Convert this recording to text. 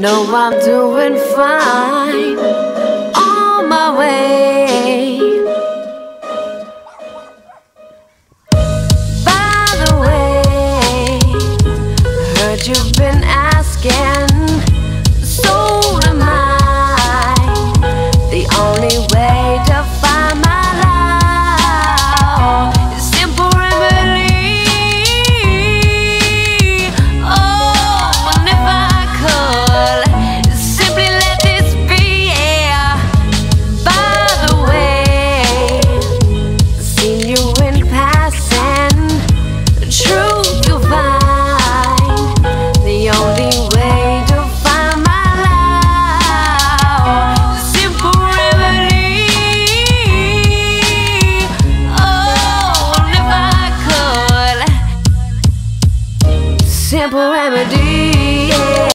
know I'm doing fine on my way. By the way, heard you've been Simple remedy. Yeah.